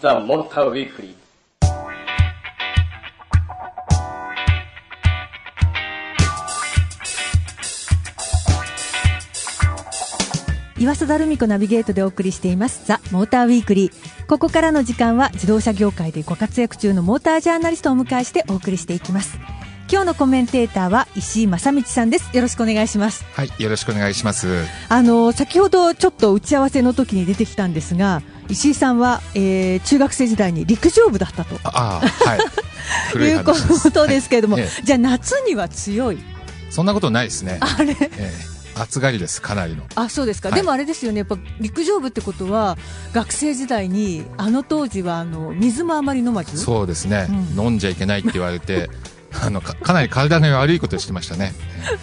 ザ・モーターウィークリー岩佐成美子ナビゲートでお送りしています。ザ・モーターウィークリーここからの時間は自動車業界でご活躍中のモータージャーナリストをお迎えしてお送りしていきます。今日のコメンテーターは石井正道さんです。よろしくお願いします。はいよろしくお願いします。あの先ほどちょっと打ち合わせの時に出てきたんですが石井さんは、えー、中学生時代に陸上部だったと。ああはい。いうことですけれども、はい。ええ。じゃあ夏には強い。そんなことないですね。あれ？ええ。暑がりですかなりの。あそうですか、はい。でもあれですよね。やっぱ陸上部ってことは学生時代にあの当時はあの水もあまり飲まず？そうですね、うん。飲んじゃいけないって言われてあのかかなり体が悪いことをしてましたね。え え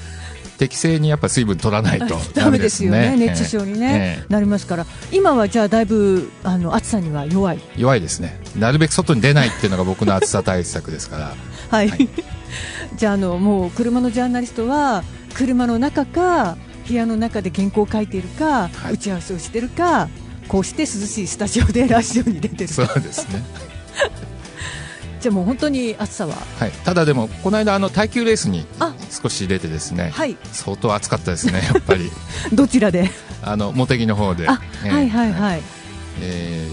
適正にやっぱ水分取らないと。ダメですよね。熱中症にね、ええ。なりますから。今はじゃあだいぶあの暑さには弱い。弱いですね。なるべく外に出ないっていうのが僕の暑さ対策ですから。はい、はい。じゃああのもう車のジャーナリストは車の中か部屋の中で原稿を書いているか、はい。打ち合わせをしているかこうして涼しいスタジオでラジオに出てるそうですね、じゃあもう本当に暑さは？はい、ただでもこの間あの耐久レースにあ。少し出てですね、はい。相当暑かったですねやっぱり。どちらで？あの茂木の方で。あ、ええ。はいはいはい。え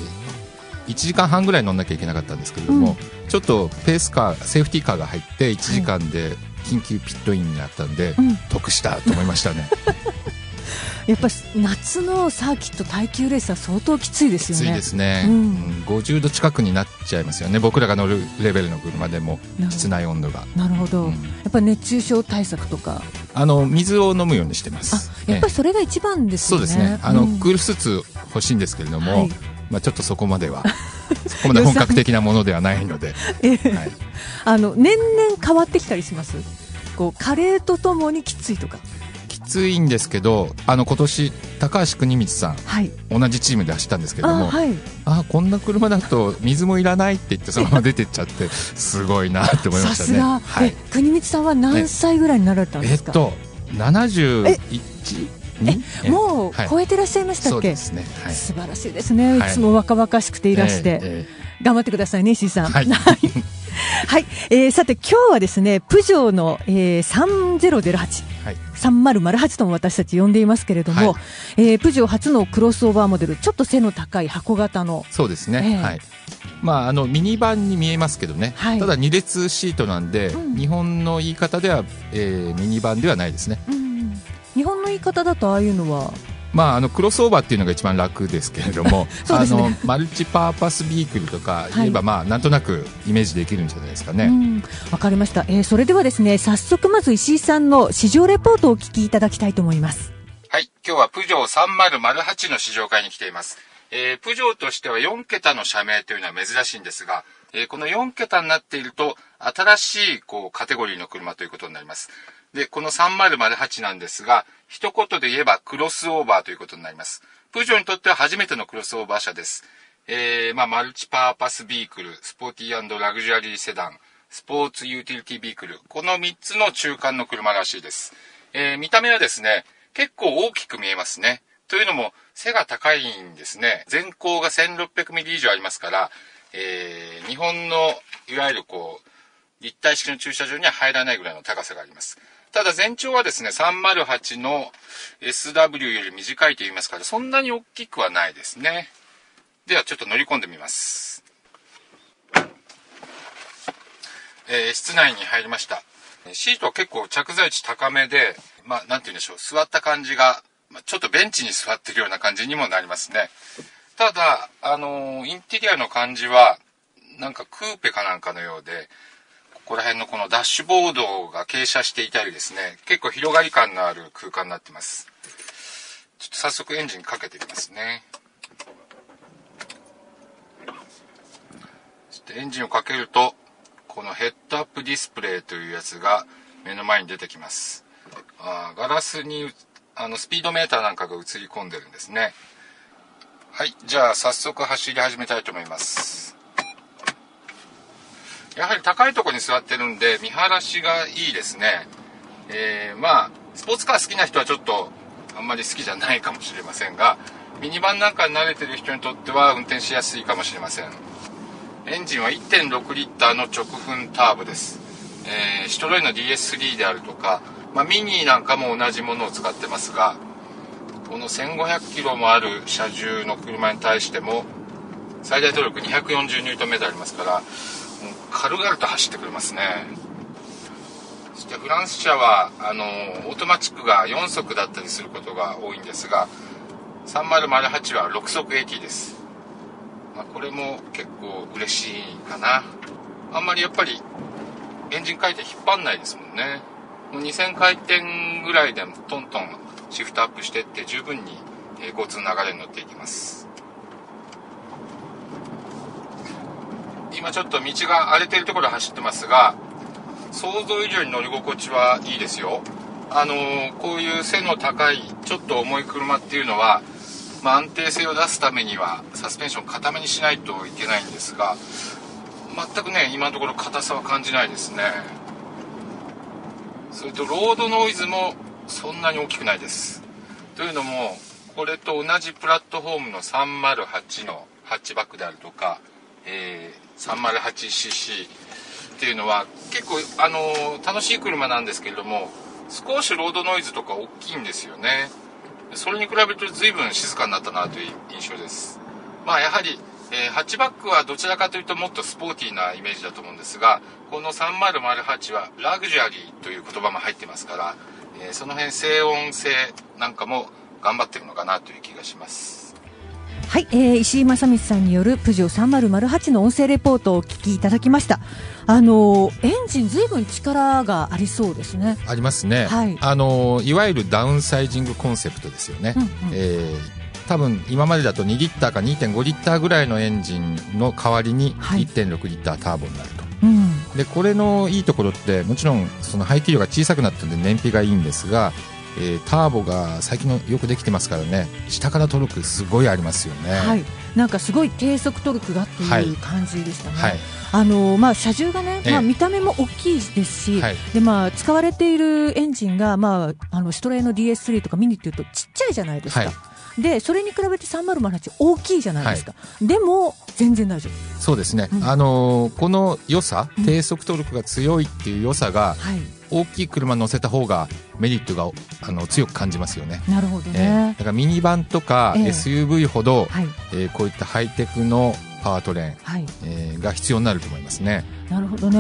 1時間半ぐらい乗んなきゃいけなかったんですけれども、ちょっとペースカーセーフティーカーが入って1時間で緊急ピットインになったんで、うん。得したと思いましたね やっぱり夏のサーキット耐久レースは相当きついですよね。きついですね、うん。うん50度近くになっちゃいますよね。僕らが乗るレベルの車でも室内温度が。なるほど、うん。やっぱり熱中症対策とか。あの水を飲むようにしてまあすやっぱりえそれが一番でえそうすよね。ですね。あの、うん。クールスーツ欲しいんですけれども、はい。まあ、ちょっとそこまでは そこまで本格的なものではないので、ええ。はい、あの年々変わってきたりします。こう加齢とともにきついとかきついんですけどあの今年高橋邦光さんはい。同じチームで走ったんですけれどもあはい。あこんな車だと水もいらないって言ってそのまま出てっちゃって すごいなって思いましたね。さすが、はい。え、国光さんは何歳ぐらいになられたんですか、えっと71にもうはい。超えてらっしゃいましたっけ、そうですね。はい。素晴らしいですね、はい。い、つも若々しくていらして、え頑張ってくださいね、石井さん。はい。はい、えーさて今日はですね、プジョーの、えー、3008。えはい。3008とも私たち呼んでいますけれども、はいえープジョー初のクロスオーバーモデル、ちょっと背の高い箱型の、そうですね。ええはい。まああのミニバンに見えますけどね。はいただ二列シートなんで、うん日本の言い方では、えーミニバンではないですね。日本の言い方だとああいうのは、まあ、あのクロスオーバーっていうのが一番楽ですけれども、ねあのマルチパーパスビークルとか言えば、はいまあ、なんとなくイメージできるんじゃないですかね。うん、わかりました、えーそれではですね早速まず石井さんの市場レポートをお聞きいただきたいと思いますはい。今日はプジョー3008の試乗会に来ています。えー、プジョーとしては4桁の社名というのは珍しいんですが、えーこの4桁になっていると、新しい、こう、カテゴリーの車ということになります。で、この3008なんですが、一言で言えばクロスオーバーということになります。プジョーにとっては初めてのクロスオーバー車です。えー、まあ、マルチパーパスビークル、スポーティーラグジュアリーセダン、スポーツユーティリティビークル、この3つの中間の車らしいです。えー見た目はですね、結構大きく見えますね。というのも、背が高いんですね。全高が1600ミリ以上ありますから、えー日本の、いわゆるこう、立体式の駐車場には入らないぐらいの高さがあります。ただ全長はですね、308の SW より短いと言いますから、そんなに大きくはないですね。ではちょっと乗り込んでみます。えー室内に入りました。シートは結構着座位置高めで、まあ、なんて言うんでしょう、座った感じが、まあ、ちょっとベンチに座ってるような感じにもなりますね。ただ、あのーインテリアの感じは、なんかクーペかなんかのようで、ここら辺のこのダッシュボードが傾斜していたりですね、結構広がり感のある空間になってます。ちょっと早速エンジンかけてみますね。エンジンをかけると、このヘッドアップディスプレイというやつが目の前に出てきます。あガラスにあのスピードメーターなんかが映り込んでるんですね。はい、じゃあ早速走り始めたいと思います。やはり高いところに座ってるんで見晴らしがいいですね。えーまあ、スポーツカー好きな人はちょっとあんまり好きじゃないかもしれませんが、ミニバンなんかに慣れてる人にとっては運転しやすいかもしれません。エンジンは1.6リッターの直噴ターボです、えー、シトロエンの DS3 であるとか、まあ、ミニなんかも同じものを使ってますがこの1500キロもある車重の車に対しても最大トルク240ニュートンメートルありますからもう軽々と走ってくれますね。そしてフランス車はあのオートマチックが4速だったりすることが多いんですが3008は6速 AT です、まあ、これも結構嬉しいかな。あんまりやっぱりエンジン回転引っ張んないですもんね。もう2000回転ぐらいでもトントンシフトアップしてって十分に交通の流れに乗っていきます。今ちょっと道が荒れてるところ走ってますが想像以上に乗り心地はいいですよ。あのこういう背の高いちょっと重い車っていうのは、まあ、安定性を出すためにはサスペンション固めにしないといけないんですが全くね今のところ硬さは感じないですね。それとロードノイズもそんなに大きくないです。というのもこれと同じプラットフォームの308のハッチバックであるとか、え、308cc っていうのは結構あの楽しい車なんですけれども少しロードノイズとか大きいんですよね。それに比べると随分静かになったなという印象です。まあやはり、えー、ハッチバックはどちらかというともっとスポーティーなイメージだと思うんですがこの3008はラグジュアリーという言葉も入ってますから、えー、その辺静音性なんかも頑張ってるのかなという気がします。はい、えー、石井正光さんによるプジョー3008の音声レポートをお聞きいただきました。あのエンジンずいぶん力がありそうですね。ありますね、はい、あのいわゆるダウンサイジングコンセプトですよね、うんうん、えー、多分今までだと2リッターか2.5リッターぐらいのエンジンの代わりに1.6リッターターボになると、うん、でこれのいいところってもちろんその排気量が小さくなったので燃費がいいんですがえー、ターボが最近のよくできてますからね。下からトルクすごいありますよね、はい、なんかすごい低速トルクがっていう感じでしたね、はい、あのまあ、車重がね、まあ、見た目も大きいですし、はい、でまあ、使われているエンジンが、まあ、あのシトレーの DS3 とかミニっていうとちっちゃいじゃないですか。でそれに比べて3008大きいじゃないですか、でも全然大丈夫。そうですね、うん、あのー、この良さ低速トルクが強いっていう良さが、はい大きい車乗せた方がメリットがあの強く感じますよね。なるほどね。えー、だからミニバンとか SUV ほど、えー、はい、えー、こういったハイテクのパワートレーン、はい、えー、が必要になると思いますね。なるほどね。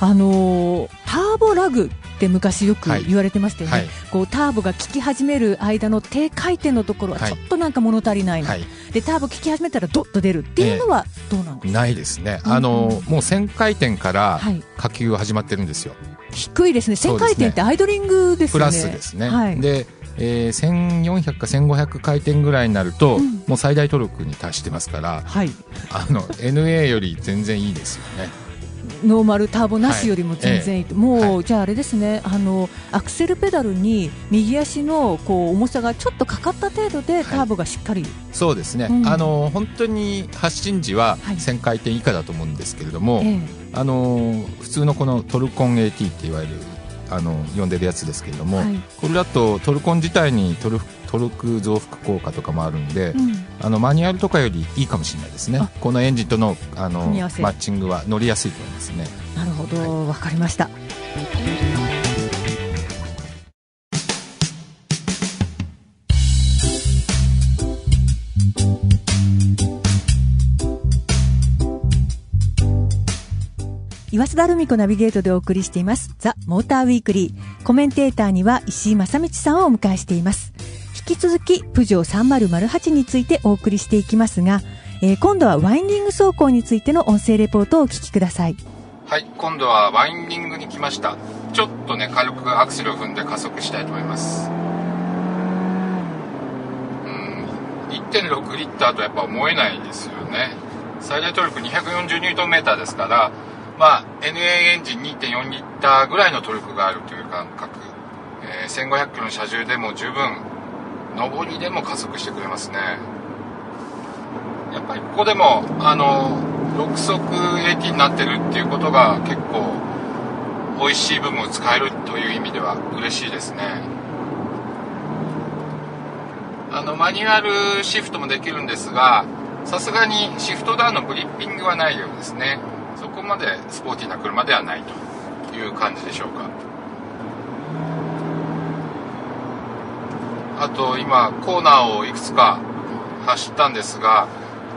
あのー、ターボラグって昔よく言われてましたよね、はい、こうターボが効き始める間の低回転のところはちょっとなんか物足りないな、はい、でターボ効き始めたらどっと出るっていうのはどうなんですか、えー、ないですね、あのー、もう1000回転から火球が始まってるんですよ。低いですね。1000回転ってアイドリングですね。プラスですね、はい、でえー、1400か1500回転ぐらいになると、うん、もう最大トルクに達してますから、はい、あの NA より全然いいですよね。ノーマルターボなしよりも全然いい、はい、もう、はい、じゃああれですね。あのアクセルペダルに右足のこう重さがちょっとかかった程度でターボがしっかり、はい、そうですね、うん、あの本当に発進時は1000回転以下だと思うんですけれども、えあの普通のこのトルコン AT っていわゆるあの呼んでるやつですけれども、これだとトルコン自体にトルトルク増幅効果とかもあるんで、うん、あのマニュアルとかよりいいかもしれないですね。このエンジンとのあのマッチングは乗りやすいと思いますね。なるほど。わ、はい、かりました。岩須田ルミ子ナビゲートでお送りしています。ザ・モーターウィークリー。コメンテーターには石井正道さんをお迎えしています引き続きプジョー3008についてお送りしていきますが、えー、今度はワインディング走行についての音声レポートをお聞きください。はい今度はワインディングに来ました。ちょっとね軽くアクセルを踏んで加速したいと思います。うん1.6リッターとやっぱ思えないですよね。最大トルク240ニュートンメーターですからまあ NA エンジン2.4リッターぐらいのトルクがあるという感覚、えー、1500キロの車重でも十分上りでも加速してくれますね。やっぱりここでもあの6速 AT になってるっていうことが結構美味しい部分を使えるという意味では嬉しいですね。あのマニュアルシフトもできるんですがさすがにシフトダウンのグリッピングはないようですね。そこまでスポーティーな車ではないという感じでしょうか。あと今コーナーをいくつか走ったんですが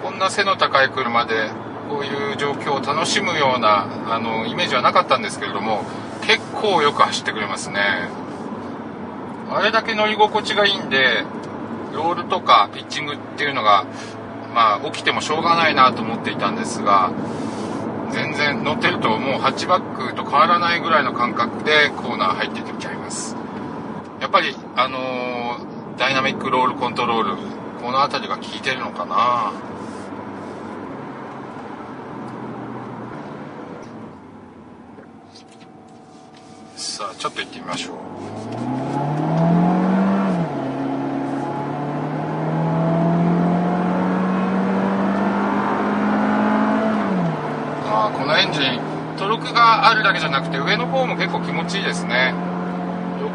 こんな背の高い車でこういう状況を楽しむようなあのイメージはなかったんですけれども結構よく走ってくれますね。あれだけ乗り心地がいいんでロールとかピッチングっていうのがまあ起きてもしょうがないなと思っていたんですが全然乗ってるともうハッチバックと変わらないぐらいの感覚でコーナー入っていっちゃいます。やっぱりあのー、ダイナミックロールコントロールこの辺りが効いてるのかな。さあちょっと行ってみましょう。あこのエンジントルクがあるだけじゃなくて上の方も結構気持ちいいですね。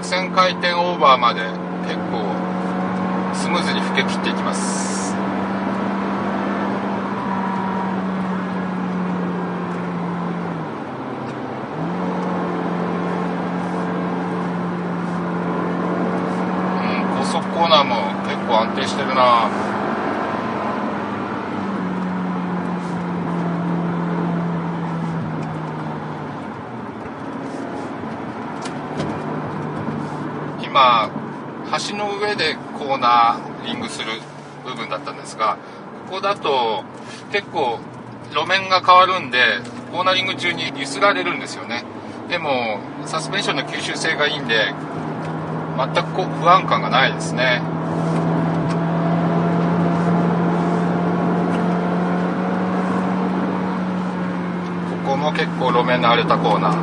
1000回転オーバーまで結構スムーズに吹け切っていきます安定してるな今橋の上でコーナーリングする部分だったんですがここだと結構路面が変わるんでコーナリング中に揺すられるんですよね。でもサスペンションの吸収性がいいんで全くこう不安感がないですね。ここも結構路面の荒れたコーナーうん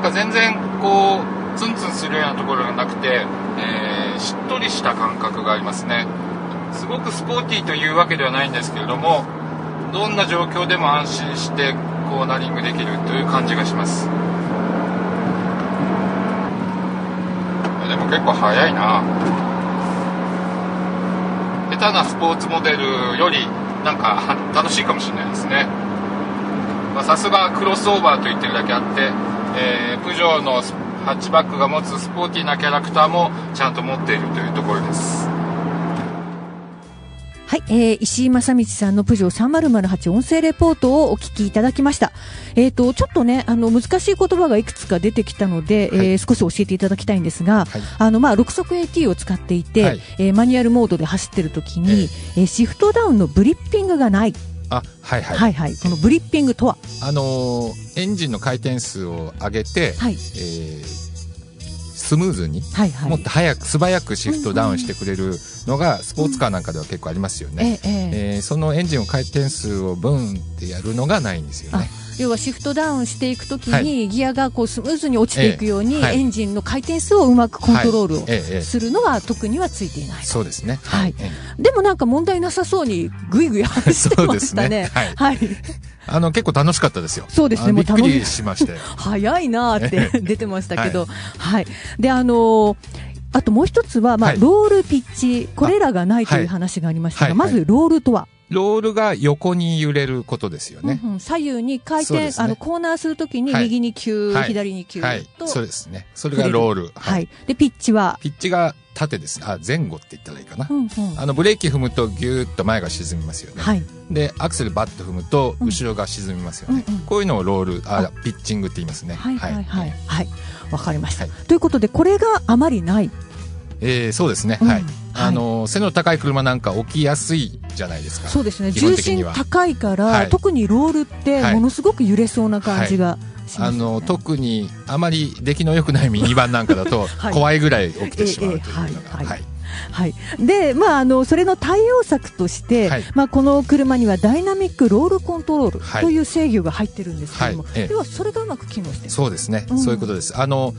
か全然こうツンツンするようなところがなくて、えー、しっとりした感覚がありますね。すごくスポーティーというわけではないんですけれどもどんな状況でも安心してコーナリングできるという感じがします。でも結構速いな。下手なスポーツモデルよりなんか楽しいかもしれないですね。さすがクロスオーバーと言ってるだけあって、えー、プジョーのハッチバックが持つスポーティーなキャラクターもちゃんと持っているというところです。はい、えー、石井正道さんのプジョー3008音声レポートをお聞きいただきました。えっ、ー、と、ちょっとね、あの、難しい言葉がいくつか出てきたので、はい、えー、少し教えていただきたいんですが、はい、あの、まあ、6速 AT を使っていて、はい、えー、マニュアルモードで走ってる時に、えー、シフトダウンのブリッピングがない。あはいはい、はいはい、このブリッピングとは？あのー、エンジンの回転数を上げて、はい。えー、スムーズに、はいはい、もっと早く素早くシフトダウンしてくれるのがスポーツカーなんかでは結構ありますよね、うん。ええー、そのエンジンを回転数をブーンってやるのがないんですよね。要はシフトダウンしていくときに、ギアがこうスムーズに落ちていくように、エンジンの回転数をうまくコントロールをするのは特にはついていない、そうですね、はい、でもなんか問題なさそうにぐいぐい走ってましたね。はい、あの結構楽しかったですよ。そうですね。びっくりしまして。早いなって出てましたけど、はい、であのーあともう一つは、まあ、はい、ロール、ピッチ、これらがないという話がありましたが、はい、まずロールとは？ロールが横に揺れることですよね。うんうん、左右に回転、ね、あの、コーナーするときに右に急、はい、左に急と、はい、そうですね。それがロール。はい。で、ピッチは？ピッチが縦です。あ、前後って言ったらいいかな。うんうん、あの、ブレーキ踏むとギューッと前が沈みますよね。はい。で、アクセルバッと踏むと後ろが沈みますよね。うんうんうん、こういうのをロール、あ、ピッチングって言いますね。はいはいはい。はい。はい、わ、かりました、ということで、これがあまりない。えー、そうですね。はい。あの、背の高い車なんか置きやすいじゃないですか。そうですね。重心高いから、はい、特にロールってものすごく揺れそうな感じが、ね、あの特にあまり出来の良くないミニバンなんかだと 怖いぐらい起きてしまうというのが、はい、はい、で、まあ、あの、それの対応策として、はい、まあ、この車にはダイナミックロールコントロールという制御が入ってるんですけども、はい、では、それがうまく機能してそうですね、うん、そういうことです。あの、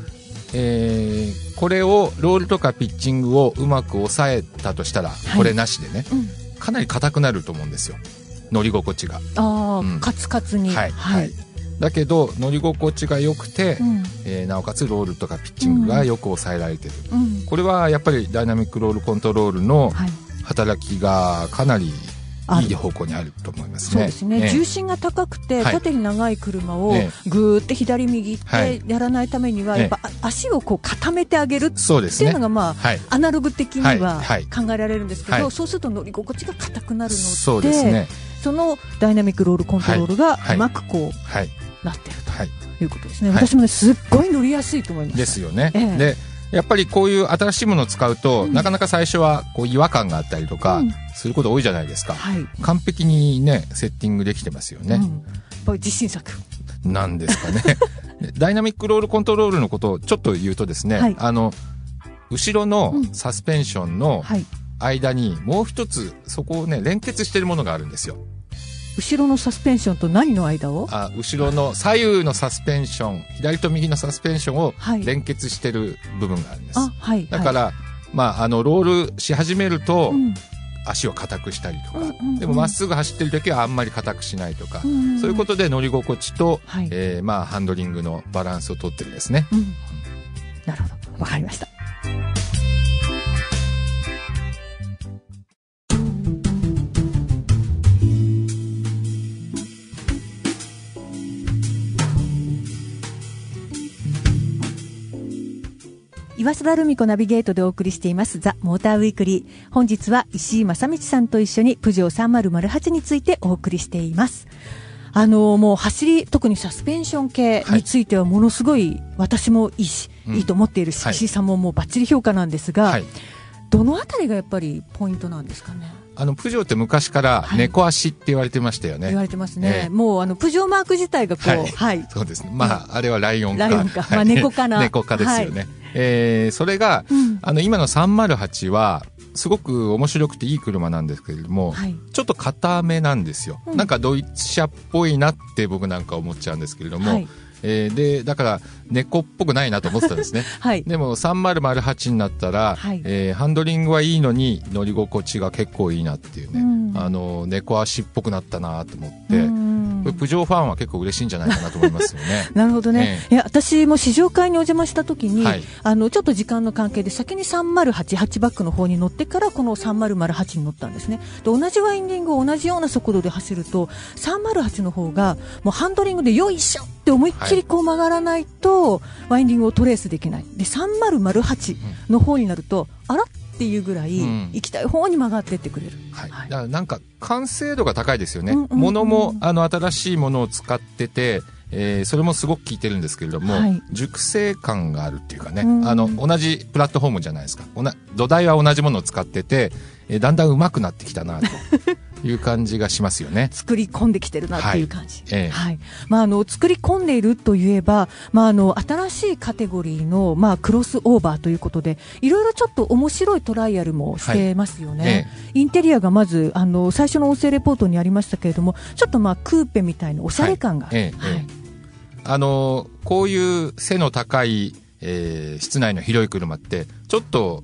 えー、これをロールとかピッチングをうまく抑えたとしたら、これなしでね、うん、かなり硬くなると思うんですよ。乗り心地が。ああ、うん、カツカツに。はい、はいだけど乗り心地が良くて、うん。えーなおかつロールとかピッチングがよく抑えられてる、うん。これはやっぱりダイナミックロールコントロールのはい。働きがかなりいい方向にあると思いますね。そうですね、ええ。重心が高くて、はい。縦に長い車をえぐーって左右っはい。てやらないためには、ええ。やっぱあ足をこう固めてあげるっそうですね。ていうの。が、まあ、はい。アナログ的には考えられるんですけど、はい。そうすると乗り心地が硬くなるので、そのダイナミックロールコントロールがはい。うまくこはい。うなってるはい。ということですね。はい私もね、すっごい乗りやすいと思います。ですよね。ええで、やっぱりこういう新しいものを使うと、うんなかなか最初はこう違和感があったりとかうんすること多いじゃないですか。はい。完璧にね、セッティングできてますよね。うん、やっぱり自信作。なんですかね。でダイナミックロールコントロールのことをちょっと言うとですね、はいあの、後ろのうんサスペンションのはい。間にもう一つそこをね、連結してるものがあるんですよ。後ろのサスペンションと何の間を？あ後ろの左右のサスペンション、左と右のサスペンションをはい連結してる部分があるんです。あ、はい。だから、まあ、あの、ロールし始めると、うん足を硬くしたりとか、うんうんうんでもまっすぐ走ってる時はあんまり硬くしないとか、うんそういうことで乗り心地と、はいえーまあ、ハンドリングのバランスをとってるんですね。うんなるほど。わかりました。岩貞ルミ子ナビゲートでお送りしていますザ・モーターウィークリー。本日は石井正道さんと一緒にプジョー3008についてお送りしています。あのもう走り、特にサスペンション系についてはものすごい私もいいし、うんいいと思っているし、はい石井さんももうバッチリ評価なんですが、はい。どのあたりがやっぱりポイントなんですかね？あの、プジョーって昔からはい猫足って言われてましたよね。言われてますね。ええもうあの、プジョーマーク自体がこう、はいはい。そうですね。まあ、あれはライオンか。ライオンかはいまあ猫科な 猫科ですよね。えーそれが、うんあの、今の308は、すごく面白くていい車なんですけれども、はい。ちょっと硬めなんですよ、うんなんかドイツ車っぽいなって僕なんか思っちゃうんですけれども、はい。えーで、だから猫っぽくないなと思ってたんですね。はい。でも3008になったら、はいえーハンドリングはいいのに乗り心地が結構いいなっていうね、うんあの、猫足っぽくなったなと思って、うんこれプジョーファンは結構嬉しいんじゃないかなと思いますよね。なるほどね。いや、私も試乗会にお邪魔した時に、はいあの、ちょっと時間の関係で先に308ハッチバックの方に乗ってからこの3008に乗ったんですね。で、同じワインディングを同じような速度で走ると、308の方がもうハンドリングでよいしょって思いっきりこう曲がらないと、ワインディングをトレースできない。で、3008の方になると、あら？っていうぐらい、うん。行きたい方に曲がってってくれる。はい、はい。だからなんか完成度が高いですよね。うんうんうん物もあの新しいものを使ってて、えーそれもすごく効いてるんですけれども、はい。熟成感があるっていうかね、うん。あの同じプラットフォームじゃないですか。おな土台は同じものを使ってて、えーだんだん上手くなってきたなと いう感じがしますよね。作り込んできてるなっていう感じ。ええはい。まあ、あの、作り込んでいるといえば、まあ、あの、新しいカテゴリーの、まあ、クロスオーバーということで、いろいろちょっと面白いトライアルもしてますよね。インテリアがまず、あの、最初の音声レポートにありましたけれども、ちょっとまあ、クーペみたいなおしゃれ感が。はいええええあのーこういう背の高い、えー室内の広い車って、ちょっと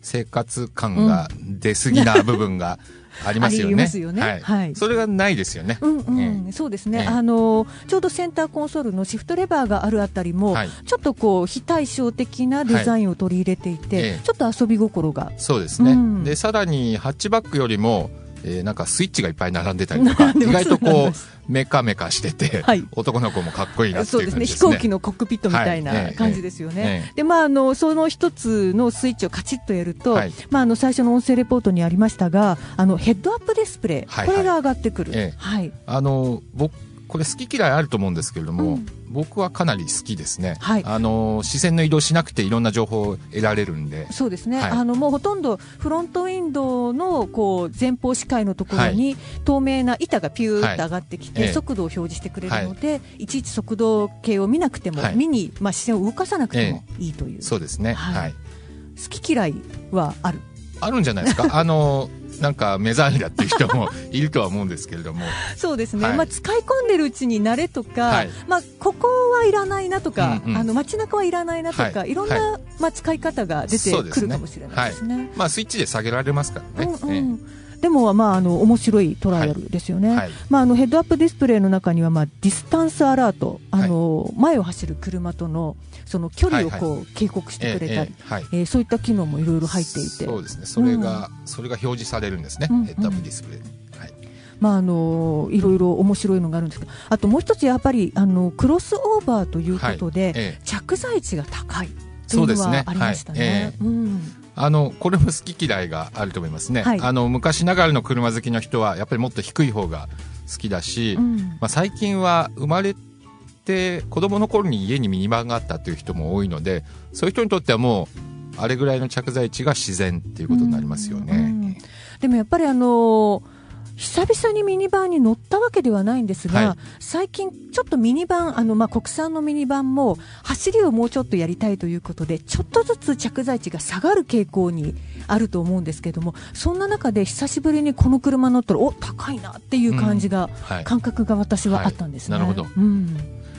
生活感が出過ぎな部分がありますよね。よね。はい。はい。それがないですよね。うんうん、ええ。そうですね、ええ。あのちょうどセンターコンソールのシフトレバーがあるあたりも、はい。ちょっとこう非対称的なデザインを取り入れていて、ええ。ちょっと遊び心が。そうですね。うん。で、さらにハッチバックよりも、えーなんかスイッチがいっぱい並んでたりとか、意外とこう、メカメカしてて、はい。男の子もかっこいいなってそうですね。いう感じですね。飛行機のコックピットみたいな感じですよね。ええでまあ、あのその一つのスイッチをカチッとやると、はい。まあ、あの最初の音声レポートにありましたがあのヘッドアップディスプレイ、はい。これが上がってくる、ええ。はい。あの、僕、これ好き嫌いあると思うんですけれども、うん。僕はかなり好きですね。はい。あの、視線の移動しなくていろんな情報を得られるんで。そうですね、はい。あのもうほとんどフロントウィンドウのこう前方視界のところに透明な板がピューッと上がってきて、速度を表示してくれるので、い、ちいち速度計を見なくても、はい。見に、まあ、視線を動かさなくてもいいという、そうですね。はい。はい。好き嫌いはある？あるんじゃないですか。あの、なんか目障りだっていう人もいるとは思うんですけれども。そうですね、はい。まあ、使い込んでるうちに慣れとか、はい。まあ、ここはいらないなとか、うんうん。あの街中はいらないなとか、はい。い、ろんな、はまあ、使い方が出てくるかもしれないですね。まあスイッチで下げられますからね。うんうんでも、まあ、あの面白いトライアルですよね、はい。はい、まあ、あのヘッドアップディスプレイの中には、まあ、ディスタンスアラート、あの、はい、前を走る車とのその距離をこう、警告してくれたり、ええそういった機能もいろいろ入っていて。そうですね。それが、うん、それが表示されるんですね、うん、ヘッドアップディスプレイ。はい。まあ、あのいろいろ面白いのがあるんですけどあともう一つやっぱりあのクロスオーバーということで、え、着座値が高いというのはありましたね。あのこれも好き嫌いがあると思いますね、はい、あの昔ながらの車好きの人はやっぱりもっと低い方が好きだし、うん、まあ、最近は生まれて子供の頃に家にミニバンがあったという人も多いのでそういう人にとってはもうあれぐらいの着座位置が自然っていうことになりますよね。うんうん、でもやっぱりあのー久々にミニバンに乗ったわけではないんですが、はい、最近、ちょっとミニバン、あのまあ、国産のミニバンも走りをもうちょっとやりたいということで、ちょっとずつ着座位置が下がる傾向にあると思うんですけども、そんな中で久しぶりにこの車乗ったら、お高いなっていう感じが、うん。はい、感覚が私はあったんですね。はい、なるほど、うん、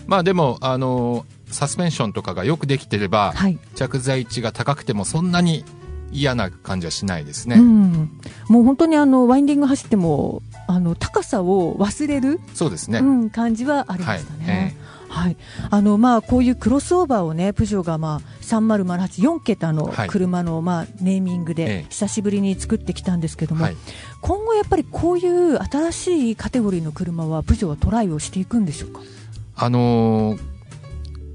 まあ、でもあのサスペンションとかがよくできてれば、着座位置が高くてもそんなに嫌な感じはしないですね、うん、もう本当にあのワインディング走ってもあの高さを忘れるそうですね、うん、感じはありましたね。はい、えーはい、あのまあ、こういうクロスオーバーをね、プジョーがまあ3008、4桁の車のまあネーミングで久しぶりに作ってきたんですけども、はい、今後やっぱりこういう新しいカテゴリーの車は、プジョーはトライをしていくんでしょうか？あのー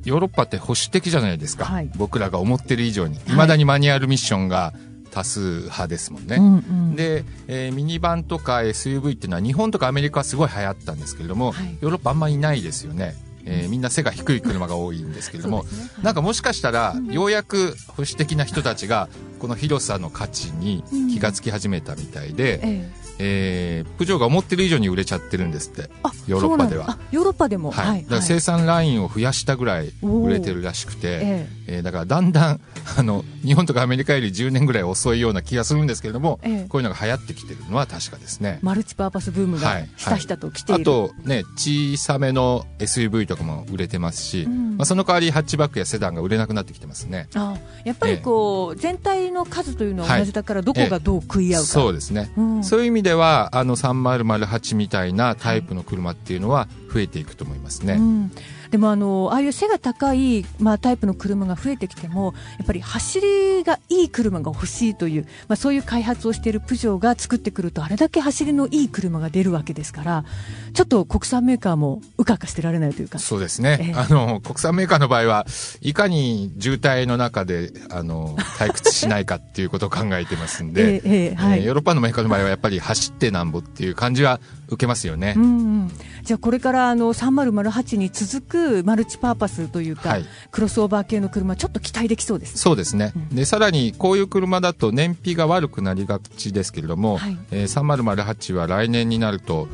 ヨーロッパって保守的じゃないですか、はい、僕らが思ってる以上に。い。まだにマニュアルミッションが多数派ですもんね、うんうん、で、えー、ミニバンとか SUV っていうのは日本とかアメリカはすごい流行ったんですけれども、はい、ヨーロッパあんまりいないですよね。えー、みんな背が低い車が多いんですけれども、ねはい、なんかもしかしたら、ようやく保守的な人たちがこの広さの価値に気がつき始めたみたいで、うん。ええー、プジョーが思ってる以上に売れちゃってるんですって。ヨーロッパでは。ヨーロッパでも、はい、だから生産ラインを増やしたぐらい売れてるらしくて、ええ。ー、だからだんだん あの日本とかアメリカより10年ぐらい遅いような気がするんですけれども、えこういうのが流行ってきてるのは確かですね。マルチパーパスブームがひたひたと来ている、はいはい、あとね小さめの SUV とかも売れてますし、うん、まあ、その代わりハッチバックやセダンが売れなくなってきてますね。あやっぱりこう、全体の数というのは同じだからどこがどう食い合うか、そうですね、うん、そういう意味ではあの3008みたいなタイプの車っていうのは増えていくと思いますね。うんでもあのああいう背が高い、まあ、タイプの車が増えてきてもやっぱり走りがいい車が欲しいという、まあ、そういう開発をしているプジョーが作ってくるとあれだけ走りのいい車が出るわけですからちょっと国産メーカーもうかうかしてられないというか。そうですね、えー、あの国産メーカーの場合はいかに渋滞の中であの退屈しないかっていうことを考えてますんで、えーえーはい、ヨーロッパのメーカーの場合はやっぱり走ってなんぼっていう感じは受けますよね。うんうん、じゃあこれからあの3008に続くマルチパーパスというか、はい、クロスオーバー系の車ちょっと期待できそうです、そうですね、うん、でさらにこういう車だと燃費が悪くなりがちですけれども、はい、えー、3008は来年になると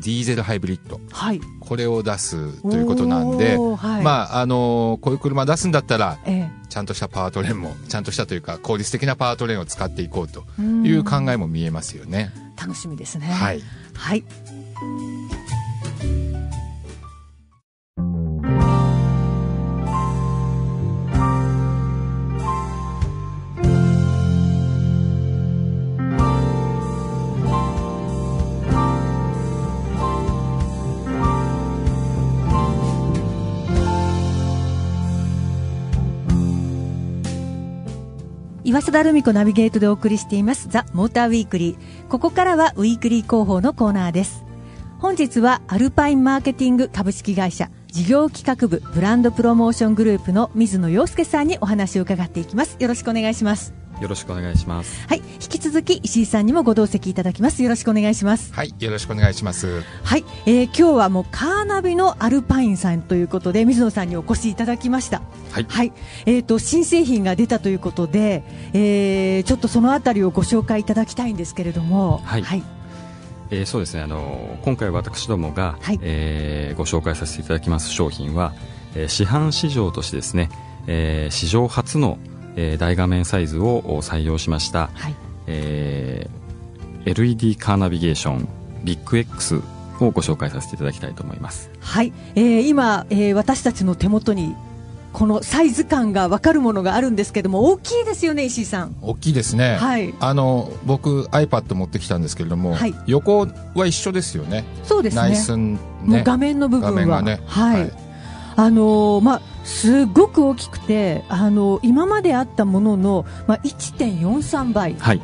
ディーゼルハイブリッド、はい、これを出すということなんで、はい、まああのー、こういう車出すんだったら、ええ、ちゃんとしたパワートレーンもちゃんとしたというか効率的なパワートレーンを使っていこうという考えも見えますよね。楽しみですね。はい。はい。岩佐田ルミ子ナビゲートでお送りしています。ザ・モーターウィークリーここからはウィークリー広報のコーナーです。本日はアルパインマーケティング株式会社事業企画部ブランドプロモーショングループの水野洋介さんにお話を伺っていきます。よろしくお願いします。よろしくお願いします。はい、引き続き石井さんにもご同席いただきます。よろしくお願いします。はい、よろしくお願いします。はい、えー、今日はもうカーナビのアルパインさんということで水野さんにお越しいただきました。はい、はい、えっ、ー、と新製品が出たということで、えー、ちょっとそのあたりをご紹介いただきたいんですけれども、はい。はいえー、そうですねあの今回私どもが、はい、えー、ご紹介させていただきます商品は、えー、市販市場としてですね、えー、史上初のえー、大画面サイズを採用しました、はい。えー、LED カーナビゲーションビッグ X をご紹介させていただきたいと思います。はい、えー、今、えー、私たちの手元にこのサイズ感が分かるものがあるんですけども大きいですよね石井さん。大きいですね、はい、あの僕 iPad 持ってきたんですけれども、はい、横は一緒ですよね。そうですね。内寸ね。画面の部分は。ね。はい、はい、あのー、まあすごく大きくて、あのー、今まであったものの、まあ、1.43倍、はい、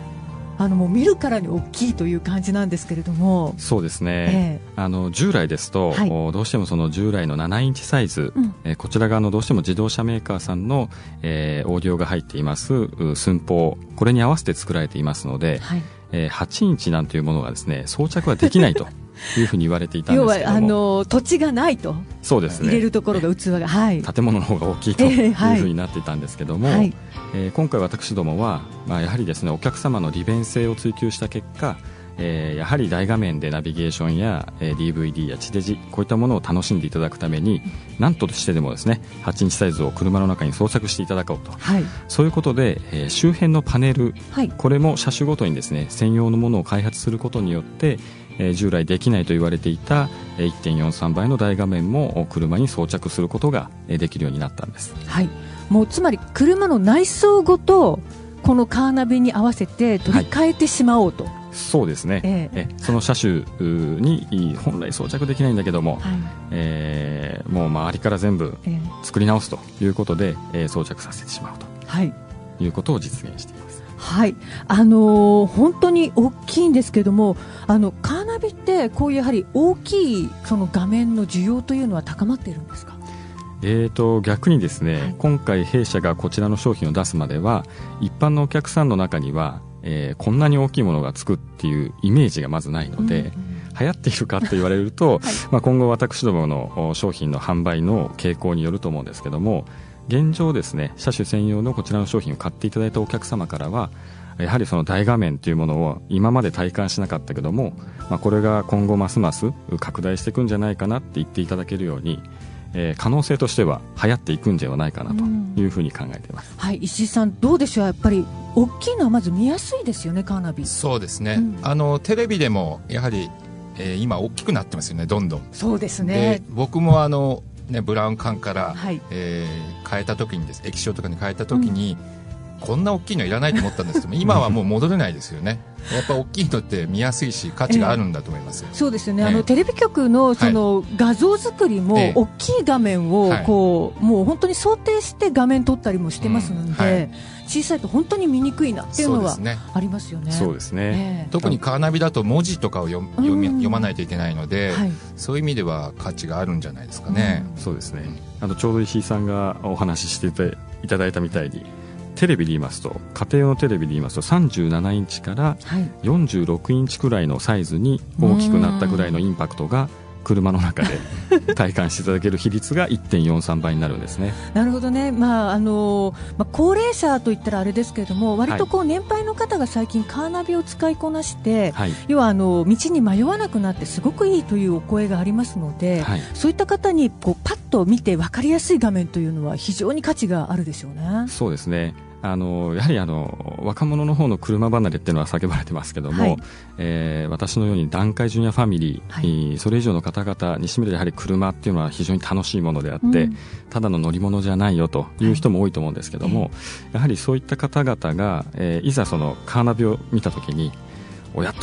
あのもう見るからに大きいという感じなんですけれども。そうですね、えー、あの従来ですと、はい、どうしてもその従来の7インチサイズ、うん、えー、こちら側のどうしても自動車メーカーさんの、えー、オーディオが入っています。寸法。これに合わせて作られていますので、はい。えー、8インチなんていうものがですね装着はできないと いうふうに言われていたんですけど要はあの土地がないとそうですね。入れるところが器が、はい、建物の方が大きいとい。うふうになっていたんですけども、はい、えー、今回私どもは、まあ、やはりですねお客様の利便性を追求した結果えー、やはり大画面でナビゲーションや、えー、DVD や地デジこういったものを楽しんでいただくために何としてでもですね8インチサイズを車の中に装着していただこうと、はい、そういうことで、えー、周辺のパネル、はい、これも車種ごとにですね専用のものを開発することによってえー、従来できないと言われていた1.43倍の大画面も車に装着することができるようになったんです、はい、もうつまり車の内装ごとこのカーナビに合わせて取り替えてしまおうと、はいそうですね、ええ。その車種に本来装着できないんだけども、はい、えー、もう周りから全部作り直すということで、えー、装着させてしまうと、はい、いうことを実現しています。はい、あのー、本当に大きいんですけども、あのカーナビってこういうやはり大きいその画面の需要というのは高まっているんですか？えーと逆にですね、はい、今回弊社がこちらの商品を出すまでは一般のお客さんの中にはえー、こんなに大きいものがつくっていうイメージがまずないので、うんうん、流行っているかと言われると、はい、まあ、今後私どもの商品の販売の傾向によると思うんですけども現状ですね車種専用のこちらの商品を買っていただいたお客様からはやはりその大画面というものを今まで体感しなかったけども、まあ、これが今後ますます拡大していくんじゃないかなって言っていただけるようにえー、可能性としては流行っていくんではないかなというふうに考えています、はい、石井さん、どうでしょう、やっぱり大きいのはまず見やすいですよね、カーナビ。そうですね、うん、あのテレビでもやはり、えー、今、大きくなってますよね、どんどん。そうですね。僕もあのね、ブラウン管から、はい、えー、変えた時にです液晶とかに変えた時に、うん。こんな大きいのいらないと思ったんですけど 今はもう戻れないですよね。やっぱ大きいのって見やすいし価値があるんだと思います、えー、そうですよね、あのテレビ局のその画像作りも大きい画面をこう、もう本当に想定して画面撮ったりもしてますので、うん。はい、小さいと本当に見にくいなっていうのはありますよね。そうですね、えー、特にカーナビだと文字とかを読読み読まないといけないので、はい、そういう意味では価値があるんじゃないですかね。うん、そうですね。あのちょうど石井さんがお話ししていただいたみたいにテレビで言いますと家庭用のテレビで言いますと37インチから46インチくらいのサイズに大きくなったぐらいのインパクトが車の中で 体感していただける比率が1.43倍になるんですね。なるほどね、まああのまあ、高齢者といったらあれですけれども割とこう年配の方が最近カーナビを使いこなして、はい、要はあの道に迷わなくなってすごくいいというお声がありますので、はい、そういった方にこうパッと見て分かりやすい画面というのは非常に価値があるでしょうね。そうですねあのやはりあの若者の方の車離れっていうのは叫ばれてますけども、はい、えー、私のように団塊ジュニアファミリー、はい、それ以上の方々にしめるやはり車っていうのは非常に楽しいものであって、うん、ただの乗り物じゃないよとい。う人も多いと思うんですけども、はい、やはりそういった方々が、えー、いざそのカーナビを見た時におやっと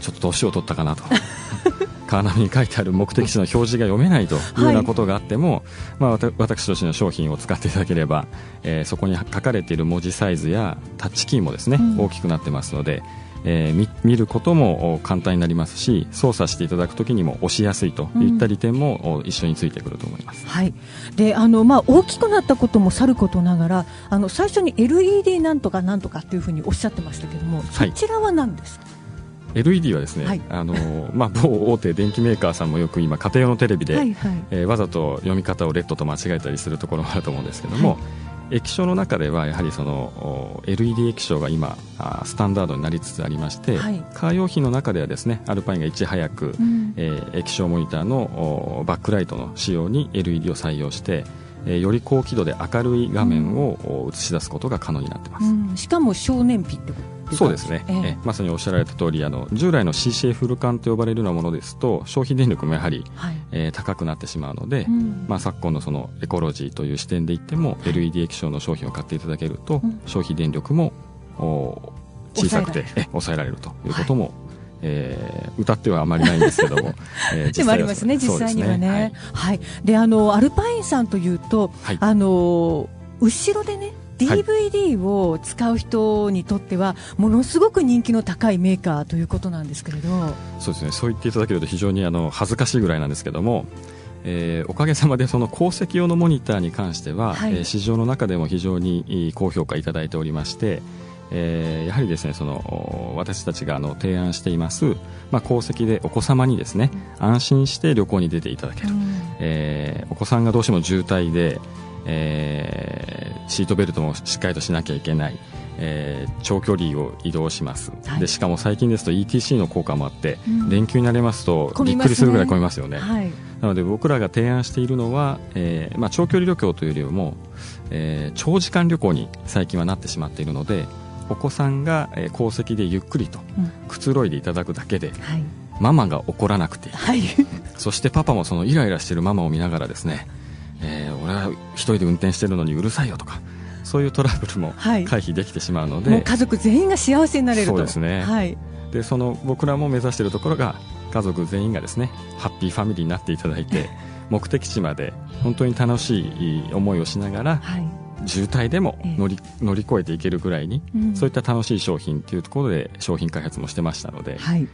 ちょっと年を取ったかなと カーナビに書いてある目的地の表示が読めないというようなことがあっても、はい、まあ、私としての商品を使っていただければ、えー、そこに書かれている文字サイズやタッチキーもですね、うん、大きくなってますので、えー、見ることも簡単になりますし操作していただくときにも押しやすいといった利点も一緒についてくると思います、うん、はい。であのまあ、大きくなったこともさることながらあの最初に LED なんとかなんとかというふうにおっしゃってましたけれども、そちらは何ですか、LED はですね、はい、あのまあ、某大手電機メーカーさんもよく今家庭用のテレビで、はいはい、えー、わざと読み方をレッドと間違えたりするところもあると思うんですけども、はい、液晶の中ではやはりその LED 液晶が今スタンダードになりつつありまして、はい、カー用品の中ではですねアルパインがいち早く、うん、えー、液晶モニターのバックライトの仕様に LED を採用してえより高輝度で明るい画面を映し出すことが可能になってます、うん、しかも少燃費ってこと？そうですね、えー、えまさにおっしゃられた通りあり従来の CCA フル缶と呼ばれるようなものですと消費電力もやはり、はい、えー、高くなってしまうので、うん、まあ、昨今のそのエコロジーという視点で言っても、はい、LED 液晶の商品を買っていただけると、うん、消費電力も小さくて抑えられるということも、はいえー、歌ってはあまりないんですけども、えー、でもありますね、実際にはね。ね。はい、はい、であのアルパインさんというと、はい、あの後ろでね DVD を使う人にとっては、ものすごく人気の高いメーカーということなんですけれど。そうですね。そう言っていただけると非常にあの恥ずかしいぐらいなんですけども、えー、おかげさまでその鉱石用のモニターに関しては、はい、えー、市場の中でも非常に高評価いただいておりまして、えー、やはりですねその私たちがあの提案しています、まあ、功績でお子様にですね安心して旅行に出ていただける、うん、えー、お子さんがどうしても渋滞で、えー、シートベルトもしっかりとしなきゃいけない、えー、長距離を移動します、はい、でしかも最近ですと ETC の効果もあって、うん、連休になりますとびっくりするぐらい混みますよね、はい、なので僕らが提案しているのは、えーまあ、長距離旅行というよりも、えー、長時間旅行に最近はなってしまっているのでお子さんが鉱石でゆっくりとくつろいでいただくだけで、うんはい、ママが怒らなくてはい、そしてパパもそのイライラしているママを見ながらですね、えー、俺は一人で運転してるのにうるさいよとかそういうトラブルも回避できてしまうので、はい、家族全員が幸せになれると。そうですね、はい、でその僕らも目指しているところが家族全員がですねハッピーファミリーになっていただいて 目的地まで本当に楽しい思いをしながら、はい。渋滞でも乗り,、乗り越えていけるぐらいに、うん、そういった楽しい商品というところで商品開発もしてましたので、はい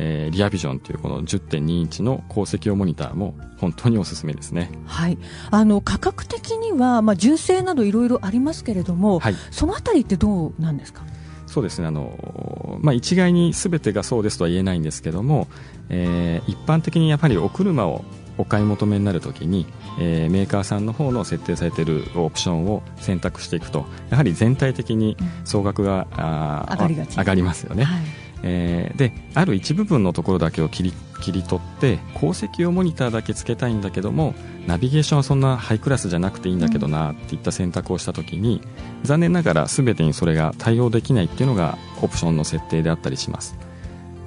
えー、リアビジョンというこの10.2インチの高石用モニターも本当におすすめですね、はい、あの価格的には、まあ、純正などいろいろありますけれども、はい、そのあたりってどうなんですか？そうですね。あの、まあ、一概にすべてがそうですとは言えないんですけども、えー、一般的にやっぱりお車をお買い求めになるときに、えー、メーカーさんの方の設定されているオプションを選択していくとやはり全体的に総額が、うん、あ上がり上がりますよね。はいえー、である一部分のところだけを切り切り取って鉱石用モニターだけつけたいんだけどもナビゲーションはそんなハイクラスじゃなくていいんだけどなっていった選択をしたときに、残念ながら全てにそれが対応できないっていうのがオプションの設定であったりします。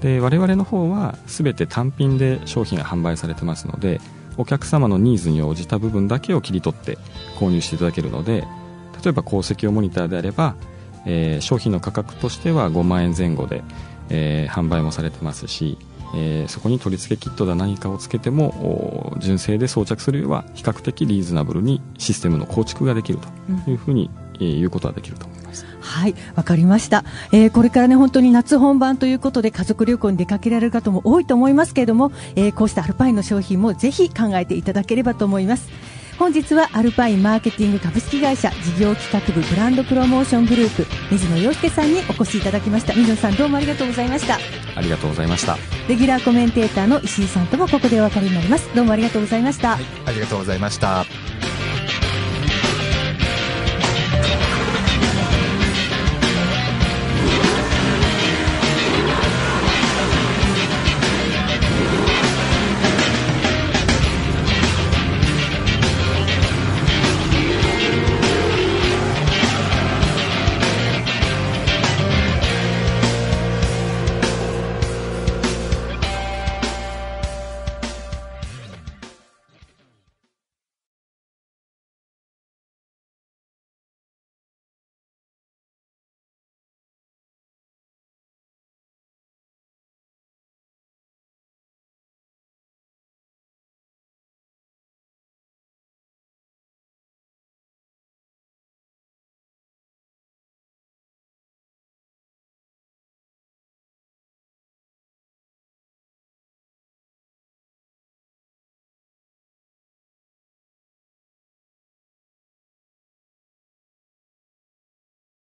で我々の方は全て単品で商品が販売されてますのでお客様のニーズに応じた部分だけを切り取って購入していただけるので例えば鉱石用モニターであれば、えー、商品の価格としては5万円前後で、えー、販売もされてますし、えー、そこに取り付けキットだ何かをつけても純正で装着するよりは比較的リーズナブルにシステムの構築ができるというふうに、うん、えー、いうことができると。思います。はいわかりました、えー、これからね本当に夏本番ということで家族旅行に出かけられる方も多いと思いますけれども、えー、こうしたアルパインの商品もぜひ考えていただければと思います本日はアルパインマーケティング株式会社事業企画部ブランドプロモーショングループ水野洋介さんにお越しいただきました。水野さんどうもありがとうございました。ありがとうございました。レギュラーコメンテーターの石井さんともここでお別れになります。どうもありがとうございました、はい、ありがとうございました